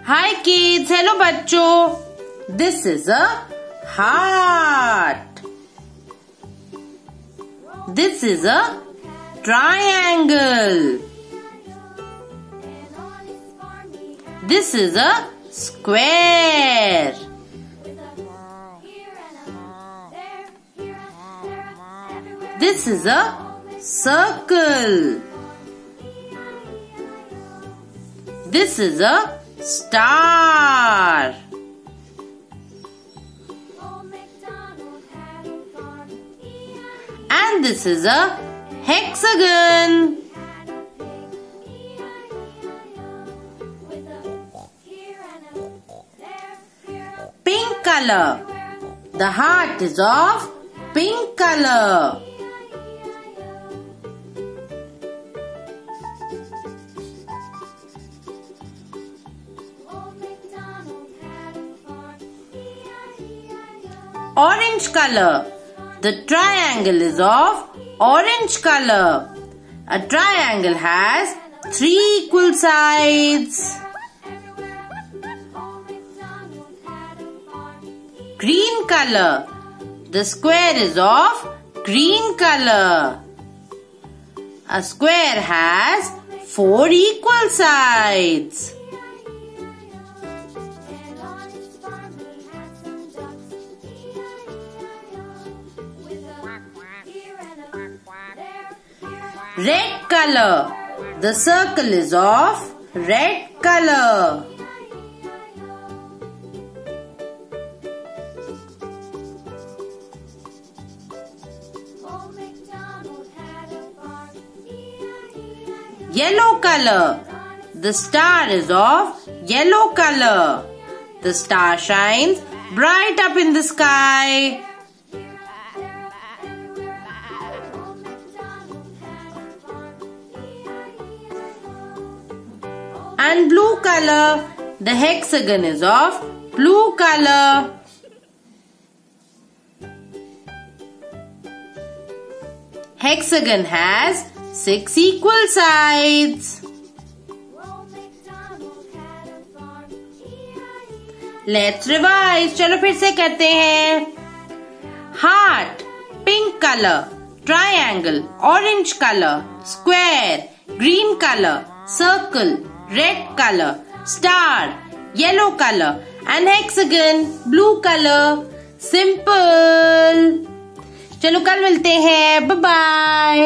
Hi kids, hello bachcho. This is a heart. This is a triangle. This is a square. This is a circle. This is a star. And this is a hexagon. Pink color. The heart is of pink color. Orange color. The triangle is of orange color. A triangle has three equal sides. Green color. The square is of green color. A square has four equal sides. Red color. The circle is of red color. Yellow color. The star is of yellow color. The star shines bright up in the sky. And blue color. The hexagon is of blue color. Hexagon has six equal sides. Let's revise. चलो फिर से करते हैं heart pink colour triangle orange colour square green colour circle red color star yellow color and hexagon blue color simple चलो कल मिलते हैं bye bye